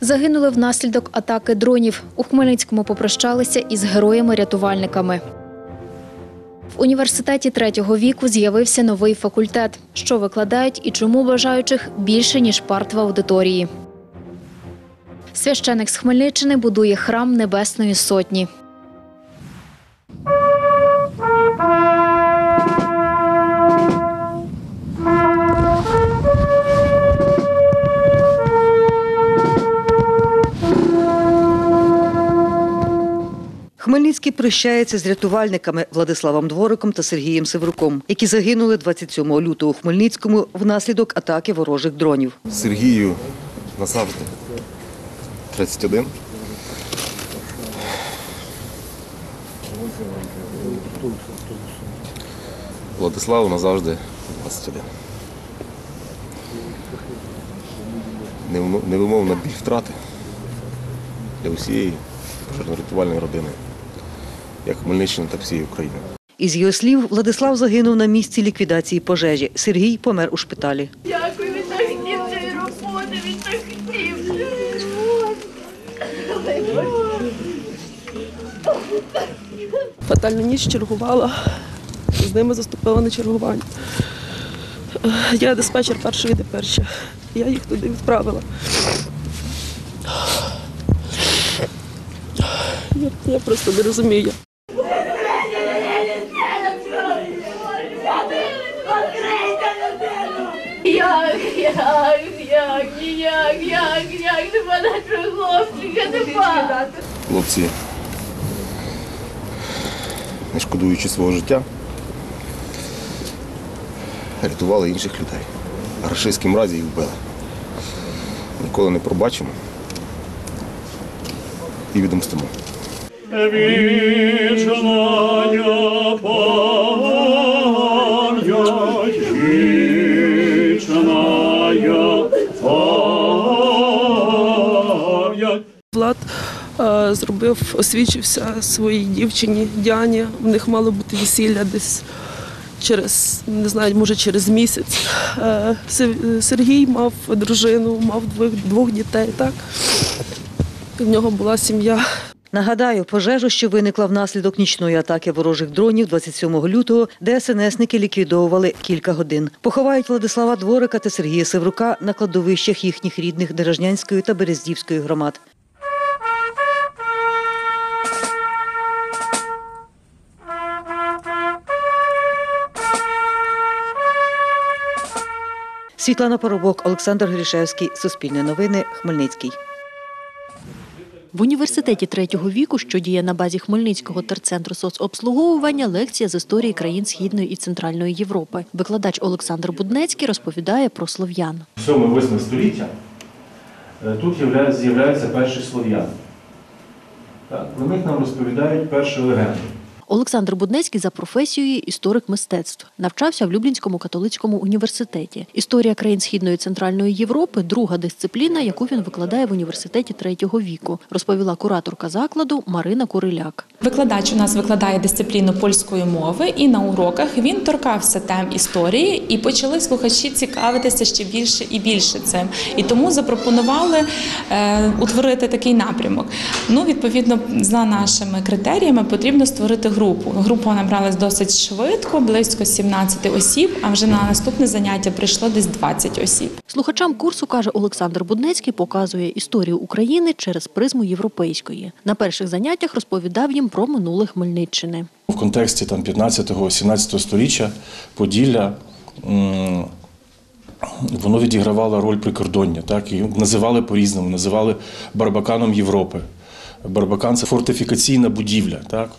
Загинули внаслідок атаки дронів. У Хмельницькому попрощалися із героями-рятувальниками. В університеті третього віку з'явився новий факультет. Що викладають і чому бажаючих більше, ніж парт в аудиторії. Священик з Хмельниччини будує храм Небесної Сотні. Хмельницький прощається з рятувальниками Владиславом Двориком та Сергієм Севруком, які загинули 27 лютого у Хмельницькому внаслідок атаки ворожих дронів. Сергію назавжди 31. Владиславу назавжди 21. Невмо- Невимовна біль втрати для усієї пожежно-рятувальної родини, як Хмельниччини та всієї України. Із його слів, Владислав загинув на місці ліквідації пожежі. Сергій помер у шпиталі. Дякую, він так хотів цієї роботи, він так хотів. Фатальну ніч чергувала, з ними заступила на чергування. Я диспетчер першої перші. Я їх туди відправила. Я, я просто не розумію. Нашого хлопчика, нема. Хлопці, не шкодуючи свого життя, рятували інших людей. А рашистським разі їх вбили. Ніколи не пробачимо і відомстимо. Память, Влад е, зробив, освічився своїй дівчині Діані. В них мало бути весілля десь через, не знаю, може через місяць. Е, Сергій мав дружину, мав двох, двох дітей, так? В нього була сім'я. Нагадаю, пожежу, що виникла внаслідок нічної атаки ворожих дронів 27 лютого, ДСНСники ліквідовували кілька годин. Поховають Владислава Дворика та Сергія Севрука на кладовищах їхніх рідних Дережнянської та Берездівської громад. Світлана Поробок, Олександр Грішевський, Суспільне новини, Хмельницький. В університеті третього віку, що діє на базі Хмельницького терцентру соцобслуговування, лекція з історії країн Східної і Центральної Європи. Викладач Олександр Буднецький розповідає про слов'ян. 7-8 століття е, тут з'являються перші слов'яни. Про них нам розповідають перші легенди. Олександр Буднецький за професією історик мистецтв. Навчався в Люблінському католицькому університеті. Історія країн Східної і Центральної Європи друга дисципліна, яку він викладає в університеті третього віку, розповіла кураторка закладу Марина Куриляк. Викладач у нас викладає дисципліну польської мови, і на уроках він торкався тем історії, і почали слухачі цікавитися ще більше і більше цим. І тому запропонували е, утворити такий напрямок. Ну, відповідно, за нашими критеріями потрібно створити групу. Група набралась досить швидко, близько 17 осіб. А вже на наступне заняття прийшло десь 20 осіб. Слухачам курсу, каже Олександр Буднецький, показує історію України через призму європейської. На перших заняттях розповідав їм про минуле Хмельниччини. В контексті там 15-17 століття Поділля воно відігравало роль прикордоння, так і називали по-різному, називали Барбаканом Європи. Барбакан це фортифікаційна будівля, так.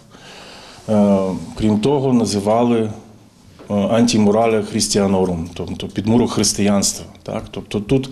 Е, крім того, називали е, антімураля христіанорум, тобто підмурок християнства. Так? Тобто тут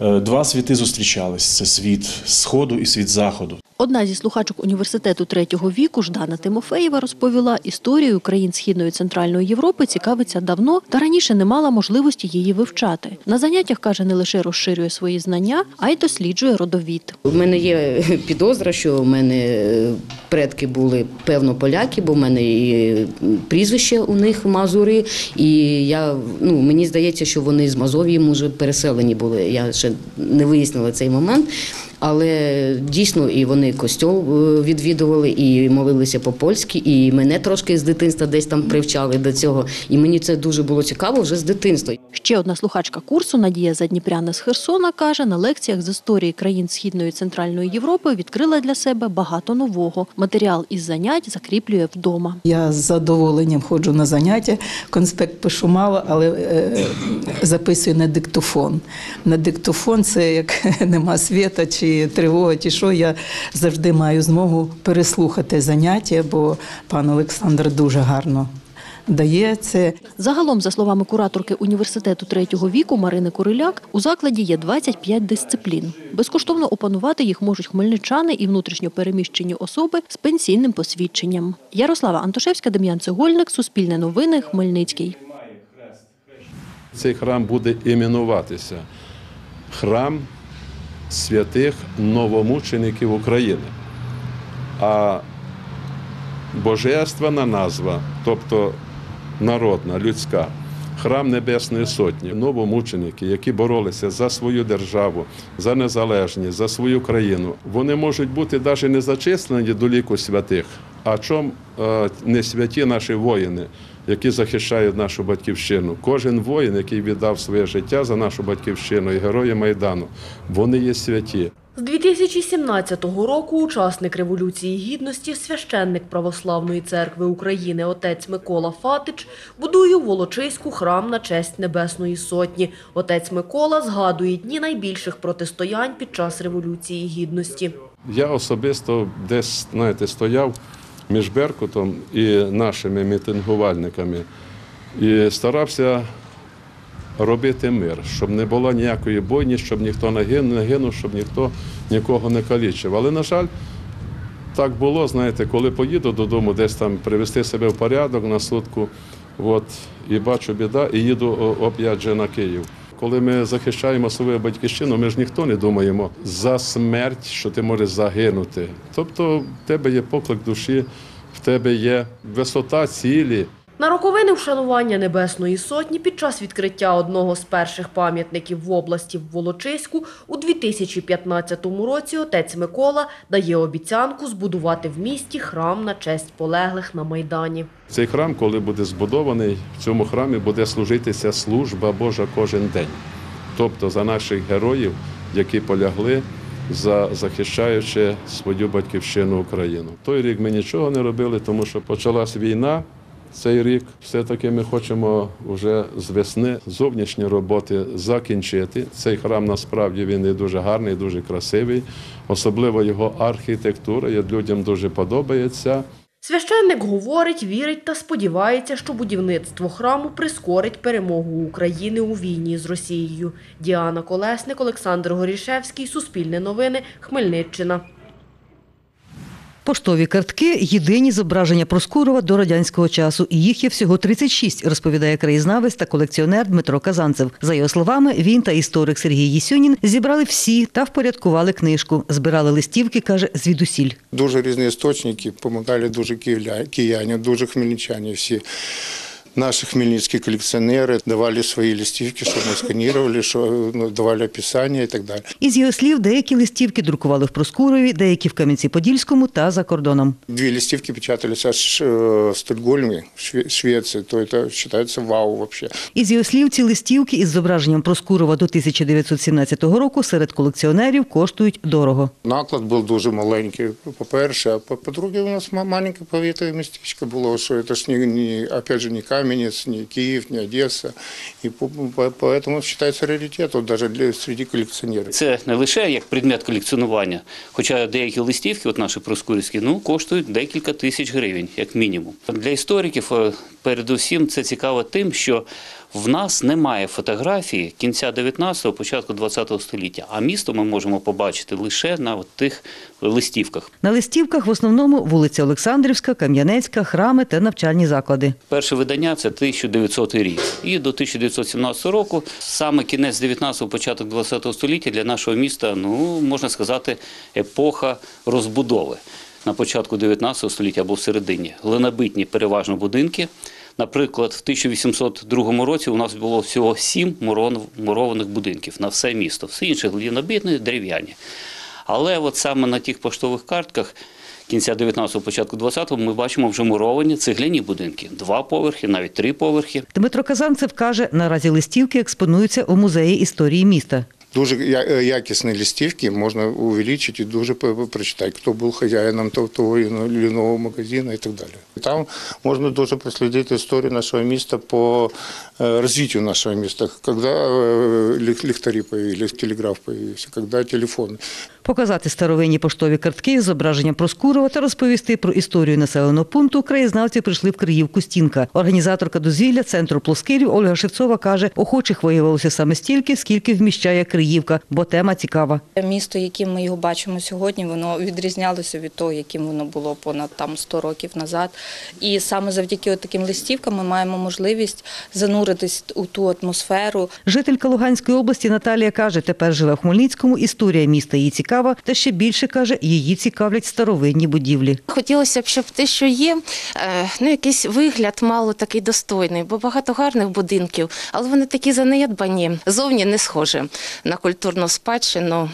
е, два світи зустрічались: це світ Сходу і світ Заходу. Одна зі слухачок університету третього віку Ждана Тимофеєва розповіла, історією країн Східної Центральної Європи цікавиться давно та раніше не мала можливості її вивчати. На заняттях каже, не лише розширює свої знання, а й досліджує родовід. У мене є підозра, що в мене е, предки були певно поляки, бо в мене і прізвище у них Мазури. І я ну мені здається, що вони з Мазовії може переселені були. Я ще не вияснила цей момент. Але дійсно і вони костьол е, відвідували, і молилися по-польськи, і мене трошки з дитинства десь там привчали до цього. І мені це дуже було цікаво вже з дитинства. Ще одна слухачка курсу Надія Задніпряна з Херсона каже, на лекціях з історії країн Східної і Центральної Європи відкрила для себе багато нового. Матеріал із занять закріплює вдома. Я з задоволенням ходжу на заняття, конспект пишу мало, але е, записую на диктофон. На диктофон це як нема світа чи тривога, чи що. Я завжди маю змогу переслухати заняття, бо пан Олександр дуже гарно дає це. Загалом, за словами кураторки університету третього віку Марини Куриляк, у закладі є 25 дисциплін. Безкоштовно опанувати їх можуть хмельничани і внутрішньо переміщені особи з пенсійним посвідченням. Ярослава Антошевська, Дем'ян Цегольник, Суспільне новини, Хмельницький. Цей храм буде іменуватися храм святих новомучеників України. А божественна назва, тобто народна, людська, храм Небесної Сотні, новомученики, які боролися за свою державу, за незалежність, за свою країну, вони можуть бути навіть не зачислені до ліку святих, а чом е, не святі наші воїни, які захищають нашу батьківщину. Кожен воїн, який віддав своє життя за нашу батьківщину і герої Майдану, вони є святі. З 2017 року учасник Революції Гідності, священник Православної церкви України отець Микола Фатич будує у Волочиську храм на честь Небесної Сотні. Отець Микола згадує дні найбільших протистоянь під час Революції Гідності. Я особисто десь, знаєте, стояв між Беркутом і нашими мітингувальниками і старався робити мир, щоб не було ніякої бойні, щоб ніхто не гинув, щоб ніхто нікого не калічив. Але, на жаль, так було, знаєте, коли поїду додому, десь там привести себе в порядок на сутку, от, і бачу біда, і їду оп'ять же на Київ. Коли ми захищаємо свою батьківщину, ми ж ніхто не думаємо за смерть, що ти можеш загинути. Тобто в тебе є поклик душі, в тебе є висота цілі. На роковини вшанування Небесної Сотні під час відкриття одного з перших пам'ятників в області в Волочиську у 2015 році отець Микола дає обіцянку збудувати в місті храм на честь полеглих на Майдані. Цей храм, коли буде збудований, в цьому храмі буде служитися служба Божа кожен день. Тобто за наших героїв, які полягли, за захищаючи свою батьківщину Україну. Той рік ми нічого не робили, тому що почалась війна. Цей рік все-таки ми хочемо вже з весни зовнішні роботи закінчити. Цей храм насправді він і дуже гарний, дуже красивий, особливо його архітектура. Людям дуже подобається. Священник говорить, вірить та сподівається, що будівництво храму прискорить перемогу України у війні з Росією. Діана Колесник, Олександр Горішевський, Суспільне новини, Хмельниччина. Поштові картки єдині зображення Проскурова до радянського часу, і їх є всього 36, розповідає краєзнавець та колекціонер Дмитро Казанцев. За його словами, він та історик Сергій Єсюнін зібрали всі та впорядкували книжку. Збирали листівки, каже, звідусіль. Дуже різні істочники, допомагали дуже кияні, дуже хмельничані всі. Наші хмельницькі колекціонери давали свої листівки, що ми сканували, що ну, давали описання і так далі. Із його слів, деякі листівки друкували в Проскурові, деякі в Кам'янці-Подільському та за кордоном. Дві листівки печатались аж э, в Стокгольмі, Шве- Швеції, то це вважається вау вообще. Із його слів, ці листівки із зображенням Проскурова до 1917 року серед колекціонерів коштують дорого. Наклад був дуже маленький, по-перше, а по- по-друге, у нас ма- маленьке повітря містечко було, що це ж не, не, опять же, не Кам'янець, ни Київ, ни по- по- поэтому вважається раритетом навіть для, серед колекціонерів. Це не лише як предмет колекціонування, хоча деякі листівки, от наші проскурівські, ну, коштують декілька тисяч гривень, як мінімум. Для істориків, е, передусім, це цікаво тим, що в нас немає фотографії кінця 19-го, початку 20-го століття, а місто ми можемо побачити лише на от тих листівках. На листівках в основному вулиця Олександрівська, Кам'янецька, храми та навчальні заклади. Перше видання це 1900 рік. І до 1917 року, саме кінець 19-го, початок 20-го століття для нашого міста, ну можна сказати, епоха розбудови. На початку 19 століття або в середині. Глинобитні переважно будинки. Наприклад, в 1802 році у нас було всього сім мурованих будинків на все місто. Всі інші глинобитні, дерев'яні. Але от саме на тих поштових картках кінця 19-го, початку 20-го ми бачимо вже муровані цегляні будинки. Два поверхи, навіть три поверхи. Дмитро Казанцев каже, наразі листівки експонуються у музеї історії міста. Дуже е, якісні листівки можна увеличити і дуже прочитати, хто був хазяїном того, чи іншого магазину і так далі. Там можна дуже прослідити історію нашого міста по е, розвитку нашого міста, коли е, ліх- ліхтарі появились, телеграф появився, коли телефони. Показати старовинні поштові картки з зображенням Проскурова та розповісти про історію населеного пункту краєзнавці прийшли в Криївку Стінка. Організаторка дозвілля центру Плоскирів Ольга Шевцова каже, охочих виявилося саме стільки, скільки вміщає Криївка, бо тема цікава. Місто, яким ми його бачимо сьогодні, воно відрізнялося від того, яким воно було понад там 100 років назад. І саме завдяки таким листівкам ми маємо можливість зануритись у ту атмосферу. Жителька Луганської області Наталія каже, тепер живе в Хмельницькому. Історія міста їй цікава, та ще більше каже, її цікавлять старовинні будівлі. Хотілося б, щоб те, що є, е, ну якийсь вигляд мало такий достойний, бо багато гарних будинків, але вони такі занедбані, зовні не схожі на культурну спадщину.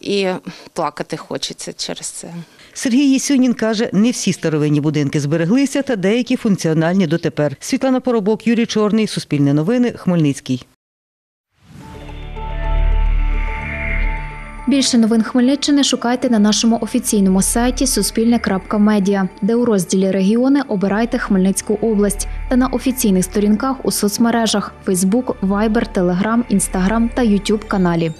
І плакати хочеться через це. Сергій Єсюнін каже, не всі старовинні будинки збереглися, та деякі функціональні дотепер. Світлана Поробок, Юрій Чорний, Суспільне новини, Хмельницький. Більше новин Хмельниччини шукайте на нашому офіційному сайті суспільне.медіа, де у розділі регіони обирайте Хмельницьку область та на офіційних сторінках у соцмережах Facebook, Viber, Telegram, Instagram та YouTube каналі.